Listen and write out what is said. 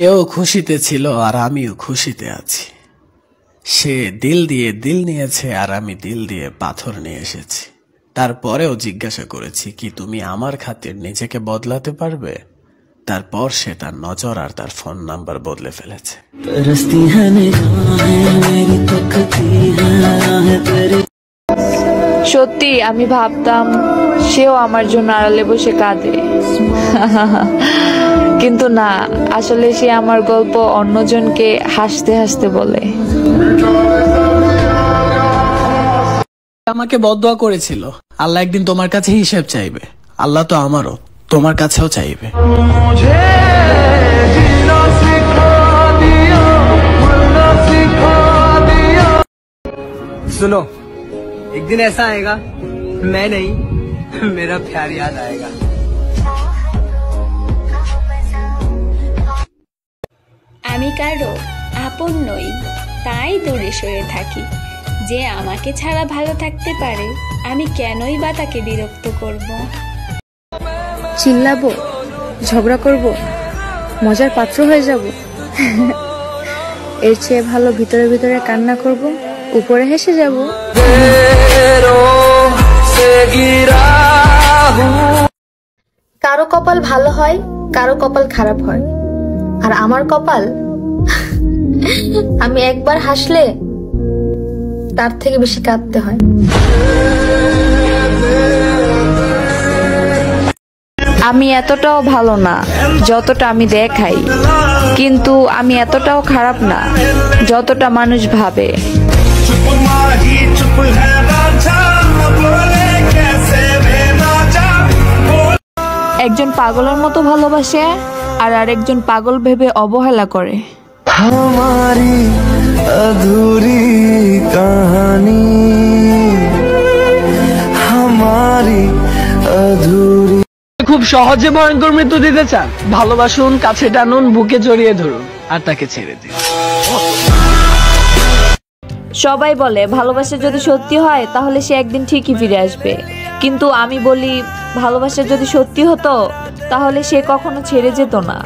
সেও খুশিতে ছিল আর আমিও খুশিতে আছি। সে দিল দিয়ে দিল নিয়েছে আর আমি দিল দিয়ে পাথর নিয়ে এসেছি। তারপরেও জিজ্ঞাসা করেছি, কি তুমি আমার খাতির নিজেকে বদলাতে পারবে? তারপর সে তার নজর আর তার ফোন নাম্বার বদলে ফেলেছে। সত্যি আমি ভাবতাম সেও আমার জন্য আড়ালে বসে কাঁদে। কিন্তু না আসলে সে আমার গল্প অন্যজনকে হাসতে হাসতে বলে। আমাকে বদদোয়া করেছিল। আল্লাহ একদিন তোমার কাছে হিসেব চাইবে। আল্লাহ তো আমারও তোমার কাছেও চাইবে। सुनो एक दिन ऐसा आएगा मैं नहीं मेरा प्यार याद आएगा আমি কারো আপন নই তাই দূরে সরে থাকি যে আমাকে ছাড়া ভালো থাকতে পারে আমি কেনই বা তাকে বিরক্ত করব চিল্লাবো ঝগড়া করব মজার পাত্র হয়ে যাব এর চেয়ে ভালো ভিতরে ভিতরে কান্না করব উপরে হেসে যাব। কারও কপাল ভালো হয়, কারও কপাল খারাপ হয়। আর আমার কপাল, আমি একবার হাসলে তার থেকে বেশি কাঁদতে হয়। আমি এতটাও ভালো না, যতটা আমি দেখাই। কিন্তু আমি এতটাও খারাপ না, যতটা মানুষ ভাবে। একজন পাগলের মতো ভালোবাসে আর আরেকজন পাগল ভেবে অবহেলা করে हमारी अधूरी कहानी हमारी अधूरी খুব সহজে ভয়ঙ্কর মৃত্যু দিতে চান ভালোবাসুন কাছে টানুন বুকে জড়িয়ে ধরুন আর তাকে ছেড়ে দিন সবাই বলে, ভালোবাসা যদি সত্যি হয়, তাহলে সে একদিন ঠিকই ফিরে আসবে। কিন্তু আমি বলি, ভালোবাসা যদি সত্যি হতো, তাহলে সে কখনো ছেড়ে যেত না।